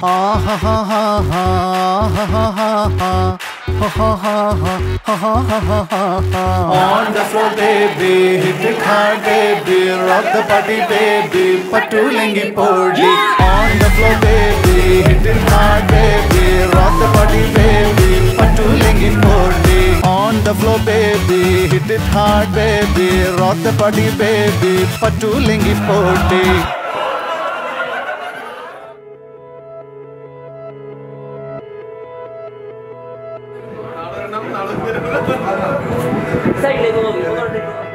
On the floor, baby, hit it hard, baby, rock the party, baby, patulengi podi. On the floor, baby, hit it hard, baby, rock the party, baby, patulengi podi. On the floor, baby, hit it hard, baby, rock the party, baby, patulengi podi. Ça, il est drôle.